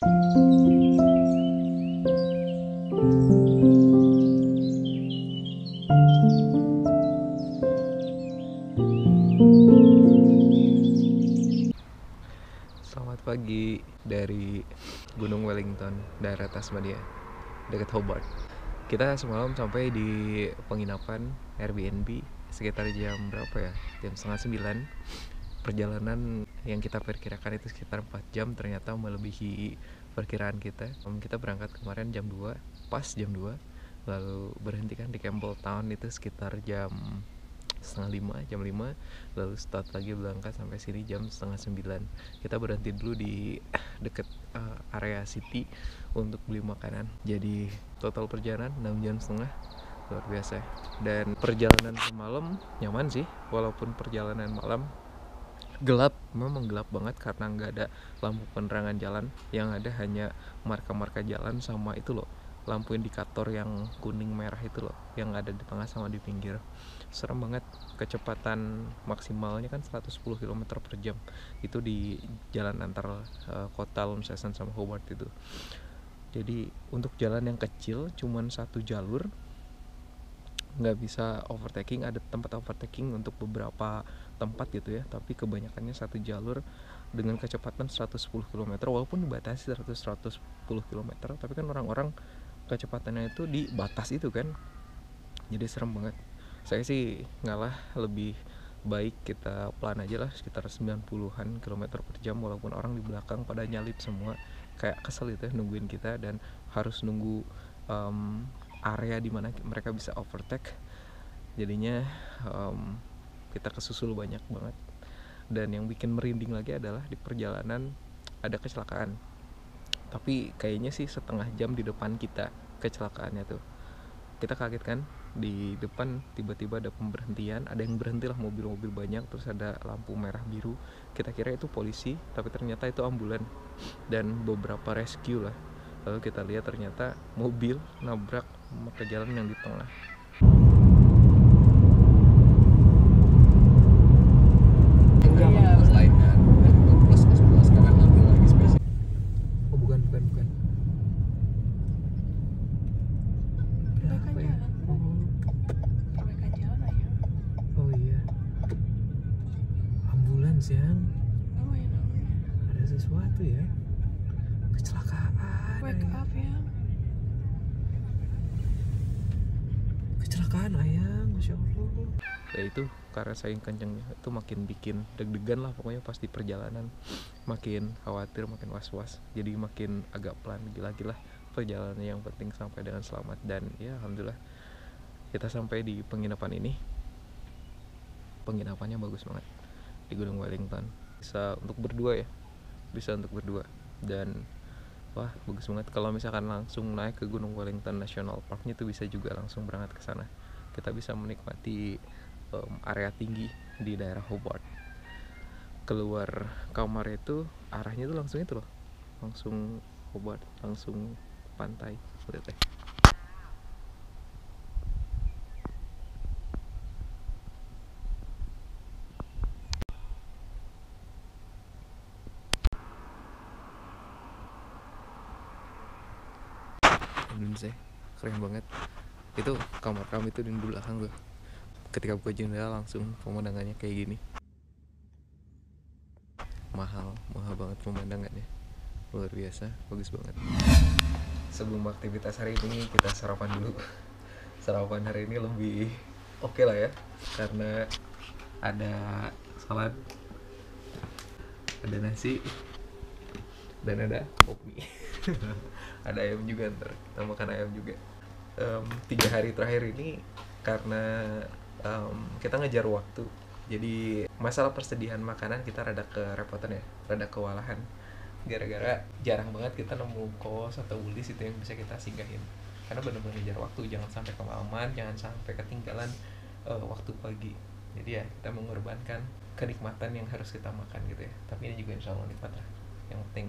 Selamat pagi dari Gunung Wellington, daerah Tasmania, dekat Hobart. Kita semalam sampai di penginapan Airbnb sekitar jam berapa ya? Jam setengah sembilan. Perjalanan yang kita perkirakan itu sekitar 4 jam ternyata melebihi perkiraan kita. Kita berangkat kemarin jam 2, pas jam 2. Lalu berhenti kan di Campbelltown itu sekitar jam setengah lima jam 5 lalu start lagi berangkat sampai sini jam setengah sembilan kita berhenti dulu di deket eh, area city untuk beli makanan jadi total perjalanan 6 jam setengah luar biasa dan perjalanan semalam nyaman sih walaupun perjalanan malam gelap memang gelap banget karena nggak ada lampu penerangan jalan. Yang ada hanya marka-marka jalan sama itu loh lampu indikator yang kuning merah itu loh yang ada di tengah sama di pinggir. Serem banget kecepatan maksimalnya kan 110 km per jam. Itu di jalan antar eh, kota Launceston sama Hobart itu. Jadi untuk jalan yang kecil cuman satu jalur nggak bisa overtaking. Ada tempat overtaking untuk beberapa tempat gitu ya tapi kebanyakannya satu jalur dengan kecepatan 110 km walaupun dibatasi 100 110 km tapi kan orang-orang kecepatannya itu di batas itu kan. Jadi serem banget. Saya sih ngalah lebih baik kita pelan aja lah sekitar 90-an kilometer per jam walaupun orang di belakang pada nyalip semua kayak kesel itu ya nungguin kita dan harus nunggu em, area di mana mereka bisa overtake. Jadinya em, kita kesusul banyak banget. Dan yang bikin merinding lagi adalah di perjalanan ada kecelakaan. Tapi kayaknya sih setengah jam di depan kita kecelakaannya tuh. Kita kaget kan? Di depan tiba-tiba ada pemberhentian ada yang berhenti lah mobil-mobil banyak terus ada lampu merah biru. Kita kira itu polisi tapi ternyata itu ambulan dan beberapa rescue lah. Lalu kita lihat ternyata mobil nabrak ke jalan yang di tengah Iya, plus lain kan. Untuk plus plus plus sekarang ambil lagi spesial. oh bukan ya? jalan. oh, Perbaikan jalan aja. oh iya ambulans yang Oh ya ada sesuatu ya kecelakaan Wake up ya. kecelakaan ayang masya allah ya itu karena saking kencengnya itu makin bikin deg-degan lah pokoknya pas di perjalanan. Makin khawatir makin was-was jadi makin agak pelan lagi lah perjalanan yang penting sampai dengan selamat. Dan ya alhamdulillah kita sampai di penginapan ini. Penginapannya bagus banget di Gunung Wellington. Bisa untuk berdua ya bisa untuk berdua. Dan wah bagus banget. Kalau misalkan langsung naik ke Gunung Wellington National Parknya itu bisa juga langsung berangkat ke sana kita bisa menikmati em, area tinggi di daerah Hobart. Keluar kamar itu arahnya itu langsung itu loh. Langsung Hobart langsung pantai. Lihat deh. Keren banget itu kamar kami itu di belakang tuh. Ketika buka jendela langsung pemandangannya kayak gini. Mahal mahal banget pemandangannya. Luar biasa bagus banget. Sebelum aktivitas hari ini kita sarapan dulu. Sarapan hari ini lebih oke lah ya karena ada salad ada nasi dan ada kopi. Ada ayam juga ntar kita makan ayam juga Em, tiga hari terakhir ini karena em, kita ngejar waktu. Jadi masalah persediaan makanan kita rada kerepotan ya rada kewalahan. Gara-gara jarang banget kita nemu kos atau ulis itu yang bisa kita singgahin. Karena benar-benar ngejar waktu jangan sampai kemalaman jangan sampai ketinggalan eh, waktu pagi. Jadi ya kita mengorbankan kenikmatan yang harus kita makan gitu ya. Tapi ini juga insya Allah nikmat lah. Yang penting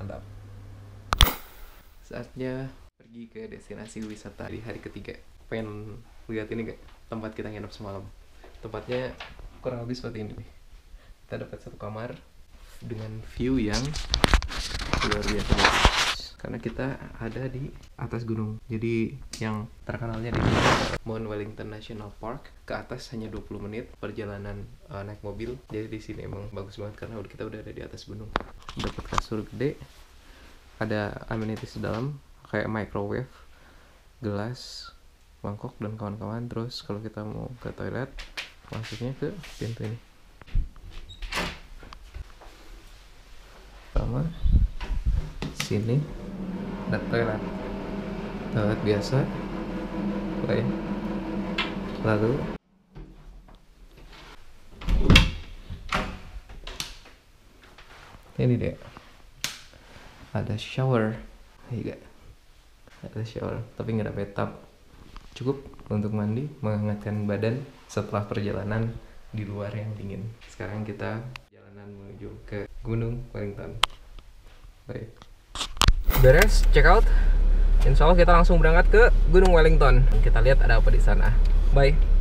mantap. Saatnya pergi ke destinasi wisata di hari ketiga. Pengen lihat ini gak tempat kita nginep semalam. Tempatnya kurang lebih seperti ini nih. Kita dapat satu kamar dengan view yang luar biasa. Karena kita ada di atas gunung. Jadi yang terkenalnya di Mount Wellington National Park ke atas hanya 20 menit perjalanan uh, naik mobil. Jadi di sini emang bagus banget karena kita udah ada di atas gunung. Dapat kasur gede ada amenities di dalam kayak microwave gelas mangkok dan kawan-kawan. Terus kalau kita mau ke toilet masuknya ke pintu ini. Pertama sini ada toilet. Toilet biasa Oke. lalu ini deh ada shower iya ada shower tapi nggak ada bathtub cukup untuk mandi menghangatkan badan setelah perjalanan di luar yang dingin. Sekarang kita jalanan menuju ke Gunung Wellington. Baik. Beres check out. Insya Allah kita langsung berangkat ke Gunung Wellington. Kita lihat ada apa di sana. Bye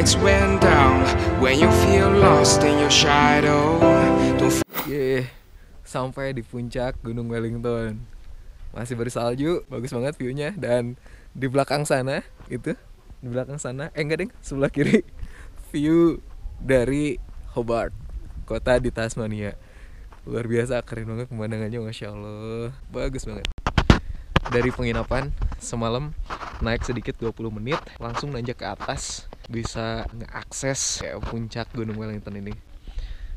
lights went down. When you feel lost in your shadow, Yeay, sampai di puncak Gunung Wellington. Masih bersalju, bagus banget view-nya dan di belakang sana itu, di belakang sana, eh enggak deng, sebelah kiri view dari Hobart, kota di Tasmania. Luar biasa, keren banget pemandangannya, masya Allah, bagus banget. Dari penginapan semalam naik sedikit 20 menit, langsung nanjak ke atas, bisa ngeakses kayak puncak Gunung Wellington ini.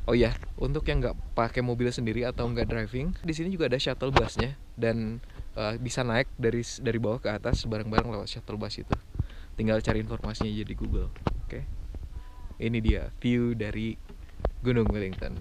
Oh iya, untuk yang nggak pakai mobil sendiri atau nggak driving, di sini juga ada shuttle busnya dan eh, bisa naik dari dari bawah ke atas bareng-bareng lewat shuttle bus itu. Tinggal cari informasinya aja di Google. Oke. Ini dia view dari Gunung Wellington.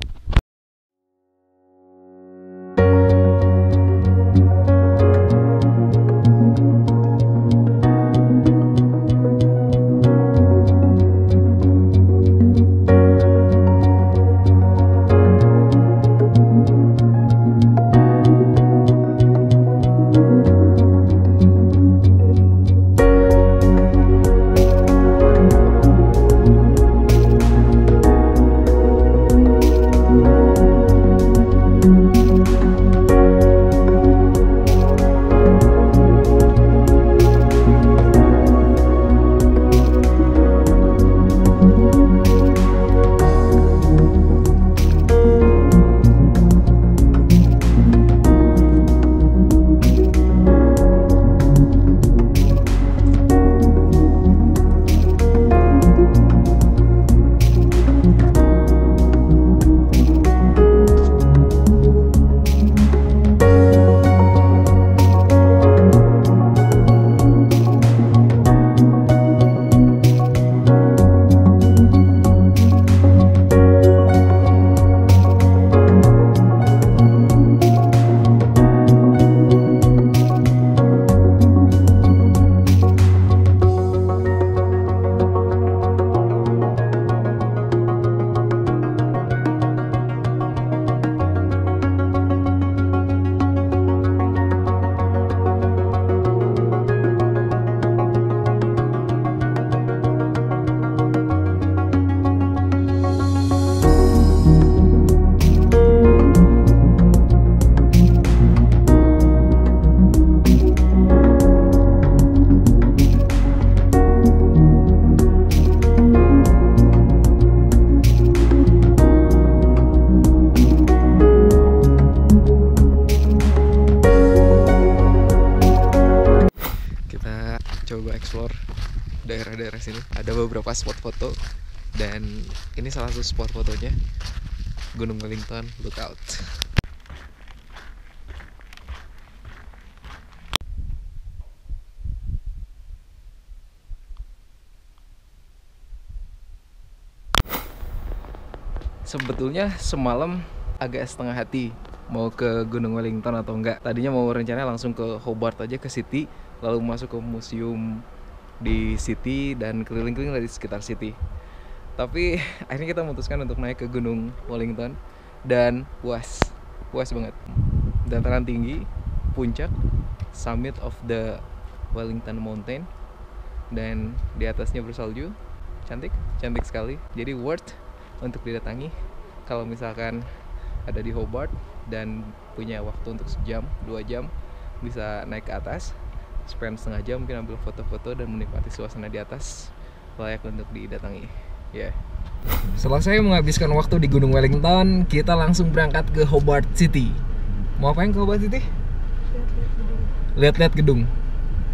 Beberapa spot foto dan ini salah satu spot fotonya Gunung Wellington Lookout. Sebetulnya semalam agak setengah hati mau ke Gunung Wellington atau enggak. Tadinya mau rencananya langsung ke Hobart aja ke City, lalu masuk ke museum di City dan keliling-keliling dari sekitar City. Tapi akhirnya kita memutuskan untuk naik ke Gunung Wellington dan puas. puas banget dataran tinggi puncak summit of the Wellington Mountain dan di atasnya bersalju cantik cantik sekali jadi worth untuk didatangi kalau misalkan ada di Hobart dan punya waktu untuk sejam dua jam bisa naik ke atas spend setengah jam mungkin ambil foto-foto dan menikmati suasana di atas layak untuk didatangi. Ya. Setelah saya menghabiskan waktu di Gunung Wellington kita langsung berangkat ke Hobart City. Mau apain ke Hobart City? Lihat-lihat gedung.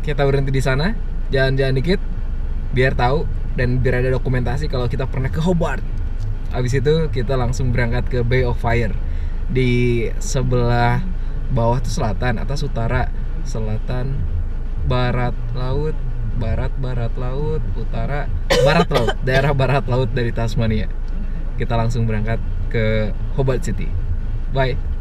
Kita berhenti di sana jalan-jalan dikit biar tahu dan biar ada dokumentasi kalau kita pernah ke Hobart. Habis itu kita langsung berangkat ke Bay of Fire. Di sebelah bawah tuh selatan atas utara selatan barat laut barat barat laut utara barat laut daerah barat laut dari Tasmania. Kita langsung berangkat ke Hobart City. Bye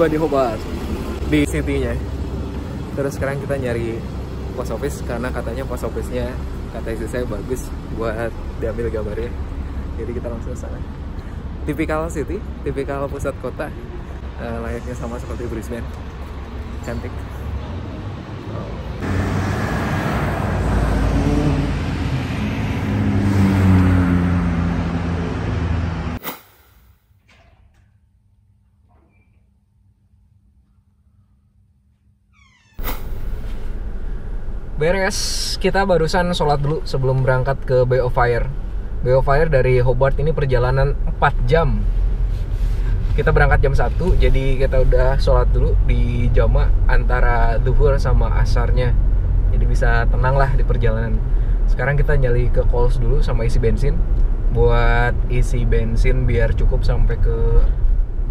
tiba di Hobart. Di city-nya. Terus sekarang kita nyari pos office karena katanya pos office-nya kata istri saya bagus buat diambil gambarnya. Jadi kita langsung sana. Tipikal city tipikal pusat kota eh, layaknya sama seperti Brisbane. Cantik. Oh. Beres kita barusan sholat dulu sebelum berangkat ke Bay of Fire. Bay of Fire dari Hobart ini perjalanan 4 jam. Kita berangkat jam 1 jadi kita udah sholat dulu di jama antara duhur sama asarnya. Jadi bisa tenang lah di perjalanan. Sekarang kita nyali ke Coles dulu sama isi bensin. Buat isi bensin biar cukup sampai ke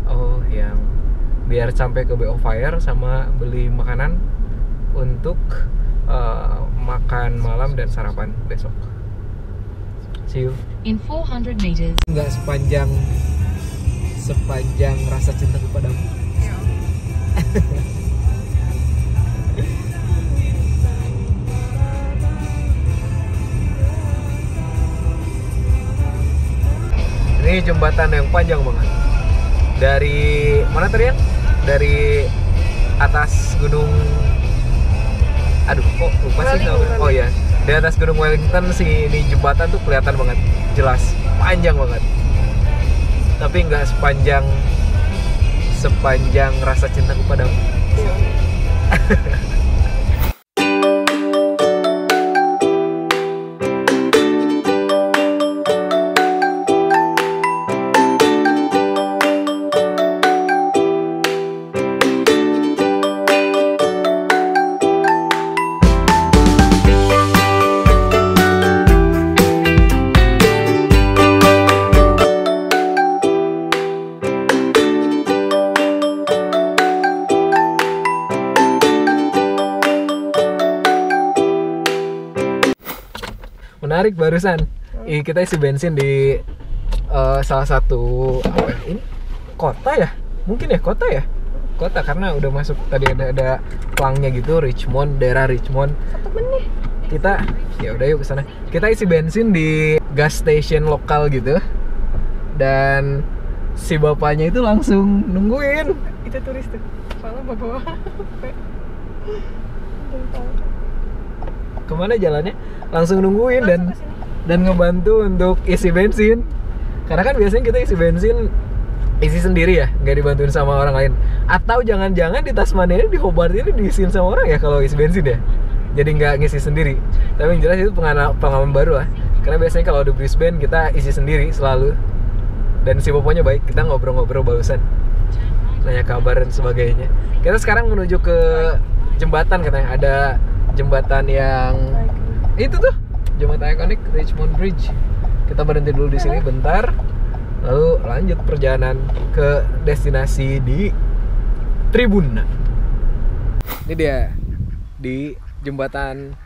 oh yang biar sampai ke of Fire sama beli makanan untuk uh, makan malam dan sarapan besok. See you. In 400 meters, Nggak sepanjang sepanjang rasa cintaku padamu. Ini jembatan yang panjang banget. Dari mana tadi ya? Dari atas gunung aduh kok lupa sih namanya. oh ya di atas gunung Wellington sih ini jembatan tuh kelihatan banget jelas panjang banget. Tapi nggak sepanjang sepanjang rasa cintaku padamu barusan. Ih, kita isi bensin di eh, salah satu apa ya, ini? Kota ya? Mungkin ya kota ya? Kota karena udah masuk tadi ada ada pelangnya gitu Richmond daerah Richmond. Kita ya udah yuk ke sana. Kita isi bensin di gas station lokal gitu. Dan si bapaknya itu langsung nungguin. Itu turis tuh. Soalnya tahu. Ke mana jalannya? Langsung nungguin dan dan ngebantu untuk isi bensin. Karena kan biasanya kita isi bensin isi sendiri ya nggak dibantuin sama orang lain. Atau jangan-jangan di Tasmania ini di Hobart ini diisiin sama orang ya kalau isi bensin ya? Jadi nggak ngisi sendiri. Tapi yang jelas itu pengalaman, pengalaman baru lah. Karena biasanya kalau di Brisbane kita isi sendiri selalu. Dan si poponya baik kita ngobrol-ngobrol barusan. Nanya kabar dan sebagainya. Kita sekarang menuju ke jembatan katanya ada jembatan yang itu tuh jembatan ikonik Richmond Bridge. Kita berhenti dulu di sini bentar lalu lanjut perjalanan ke destinasi di Tribuna. Ini dia di jembatan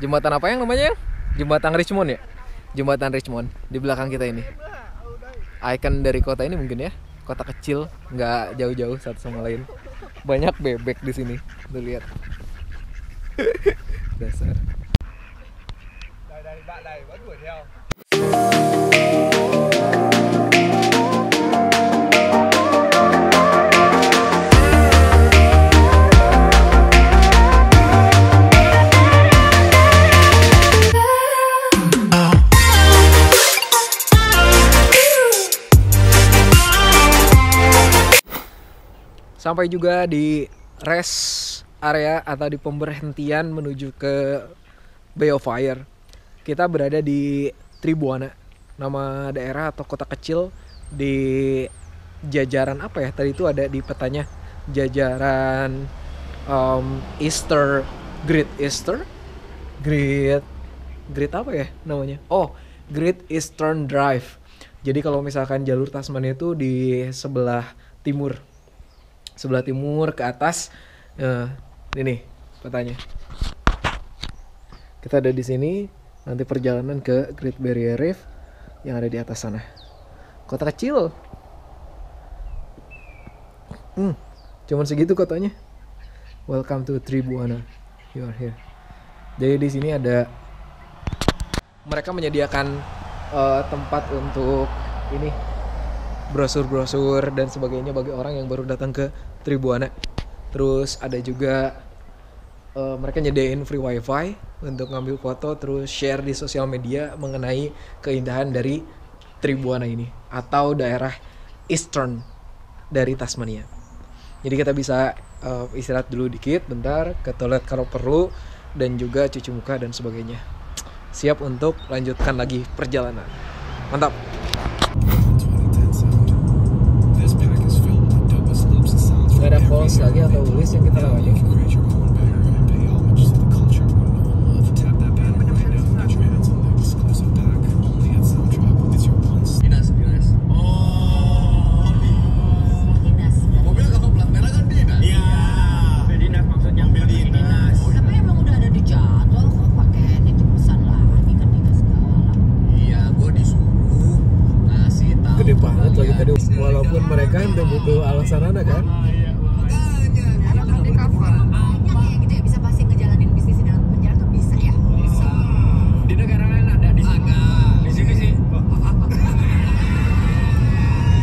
jembatan apa yang namanya? Jembatan Richmond ya? Jembatan Richmond di belakang kita ini. Icon dari kota ini mungkin ya kota kecil nggak jauh-jauh satu sama lain. Banyak bebek di sini tuh lihat dasar sampai juga di rest area atau di pemberhentian menuju ke Bay of Fire. Kita berada di Tribuana, nama daerah atau kota kecil di jajaran apa ya? Tadi itu ada di petanya jajaran um, Easter Great Easter, Great Great apa ya namanya? Oh, Great Eastern Drive. Jadi kalau misalkan jalur Tasmania itu di sebelah timur sebelah timur ke atas eh, ini petanya. Kita ada di sini nanti perjalanan ke Great Barrier Reef yang ada di atas sana. Kota kecil. Hmm, cuman segitu kotanya. Welcome to Tribuana. You are here. Jadi di sini ada mereka menyediakan eh, tempat untuk ini brosur-brosur dan sebagainya bagi orang yang baru datang ke Tribuana. Terus ada juga eh, mereka nyediain free wifi untuk ngambil foto terus share di sosial media mengenai keindahan dari Tribuana ini atau daerah Eastern dari Tasmania. Jadi kita bisa eh, istirahat dulu dikit bentar ke toilet kalau perlu dan juga cuci muka dan sebagainya. Siap untuk lanjutkan lagi perjalanan. Mantap. 2010 sound. This pack is filled with the dopest loops and sounds from Nggak ada pause lagi atau list yang kita lewati. Gede banget lagi tadi. Walaupun mereka udah butuh alasan ada kan?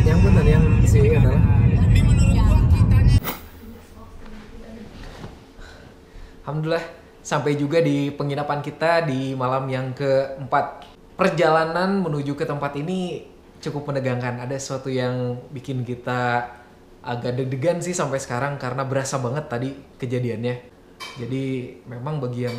Yang yang Alhamdulillah sampai juga di penginapan kita di malam yang keempat. Perjalanan menuju ke tempat ini cukup menegangkan. Ada sesuatu yang bikin kita agak deg-degan sih sampai sekarang karena berasa banget tadi kejadiannya. Jadi memang bagi yang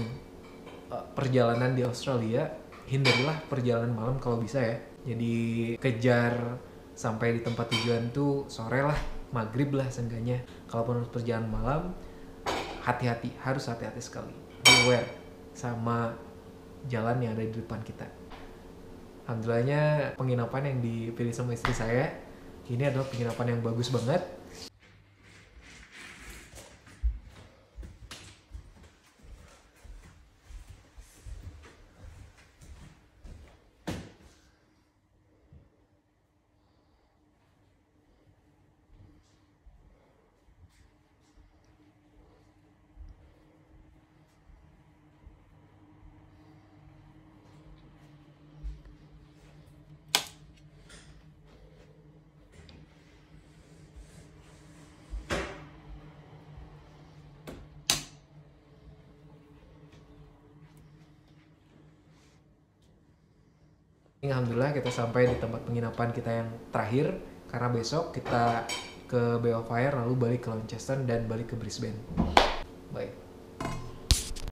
uh, perjalanan di Australia hindarilah perjalanan malam kalau bisa ya. Jadi kejar sampai di tempat tujuan tuh sore lah maghrib lah seenggaknya. Kalaupun harus perjalanan malam hati-hati harus hati-hati sekali. Be aware sama jalan yang ada di depan kita Alhamdulillahnya penginapan yang dipilih sama istri saya ini adalah penginapan yang bagus banget Alhamdulillah kita sampai di tempat penginapan kita yang terakhir karena besok kita ke Bay of Fire lalu balik ke Launceston dan balik ke Brisbane. Bye.